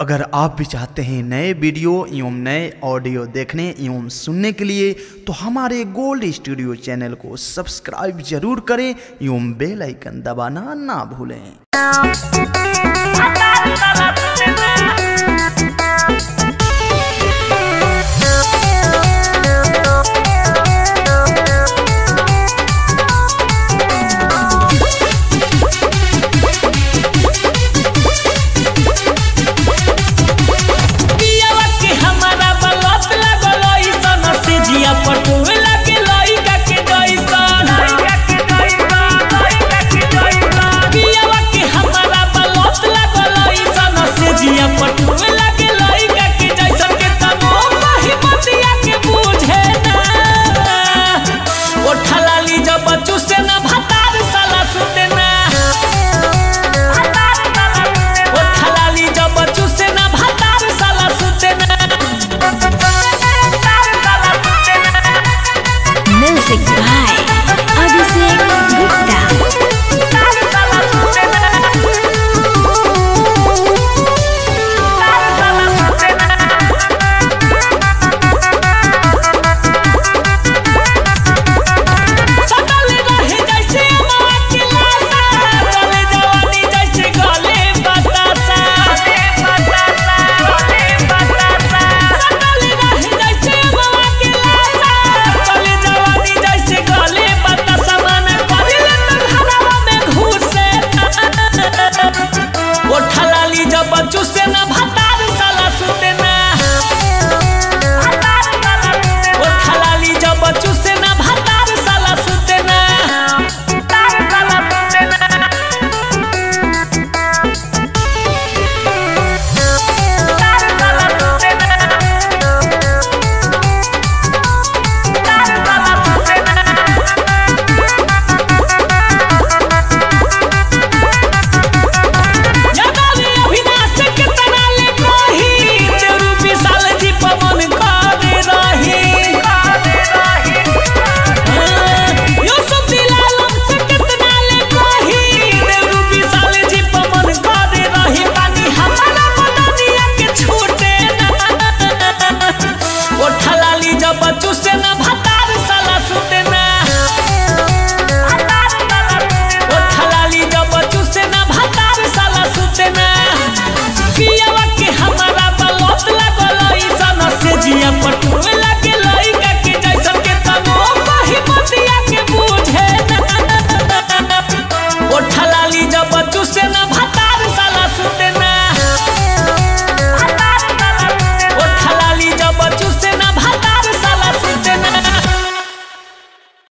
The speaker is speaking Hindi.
अगर आप भी चाहते हैं नए वीडियो एवं नए ऑडियो देखने एवं सुनने के लिए तो हमारे गोल्ड स्टूडियो चैनल को सब्सक्राइब ज़रूर करें एवं बेल आइकन दबाना ना भूलें। बतिया पटोए लगे लइका के, जैसन के तनो कहि बतिया के बूझे। ना ना ना ओठा लाली जब बच्चू से ना